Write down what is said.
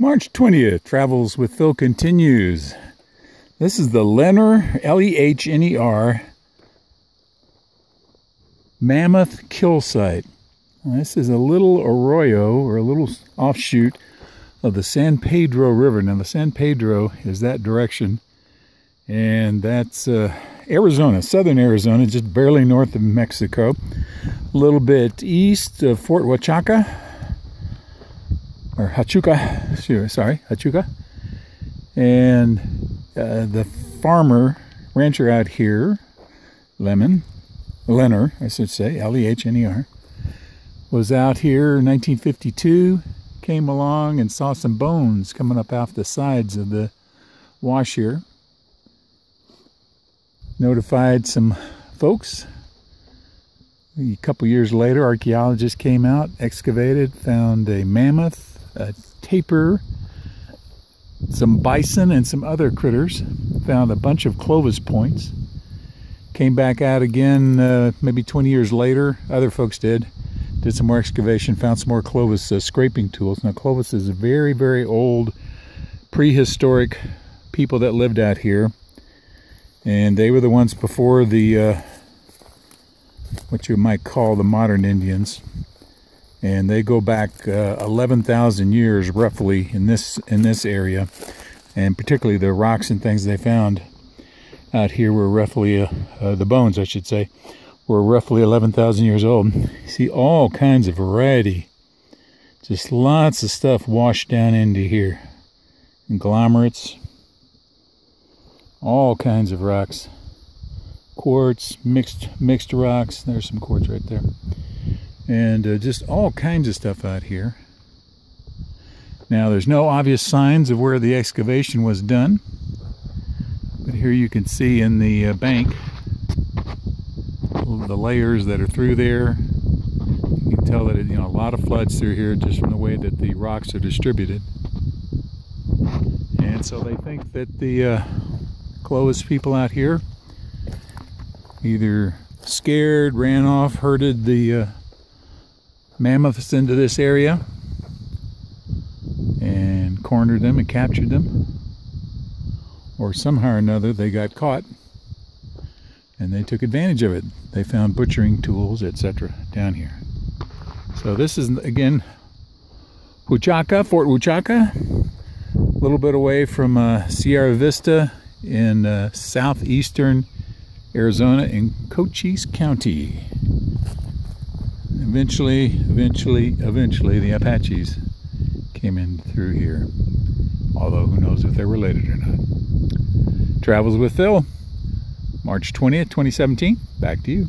March 20th, Travels with Phil continues. This is the Lehner, L E H N E R, Mammoth Kill Site. This is a little arroyo or a little offshoot of the San Pedro River. Now, the San Pedro is that direction, and that's uh, Arizona, southern Arizona, just barely north of Mexico, a little bit east of Fort Huachuca or Hachuca, sorry, Hachuca. And uh, the farmer, rancher out here, Lemon, Lehner, I should say, L E H N E R, was out here in 1952, came along and saw some bones coming up off the sides of the wash here. Notified some folks. A couple years later, archaeologists came out, excavated, found a mammoth a tapir, some bison, and some other critters. Found a bunch of Clovis points. Came back out again uh, maybe 20 years later. Other folks did. Did some more excavation, found some more Clovis uh, scraping tools. Now, Clovis is a very, very old, prehistoric people that lived out here. And they were the ones before the, uh, what you might call the modern Indians and they go back uh, 11,000 years roughly in this in this area. And particularly the rocks and things they found out here were roughly uh, uh, the bones I should say were roughly 11,000 years old. You see all kinds of variety. Just lots of stuff washed down into here. Conglomerates. All kinds of rocks. Quartz mixed mixed rocks. There's some quartz right there and uh, just all kinds of stuff out here. Now, there's no obvious signs of where the excavation was done, but here you can see in the uh, bank the layers that are through there. You can tell that you know a lot of floods through here just from the way that the rocks are distributed. And so they think that the uh, Clovis people out here either scared, ran off, herded the uh, mammoths into this area and cornered them and captured them. Or somehow or another they got caught and they took advantage of it. They found butchering tools, etc., down here. So this is again Huachuca, Fort Huachuca, a little bit away from uh, Sierra Vista in uh, southeastern Arizona in Cochise County eventually, eventually, eventually, the Apaches came in through here. Although, who knows if they're related or not. Travels with Phil, March 20th, 2017. Back to you.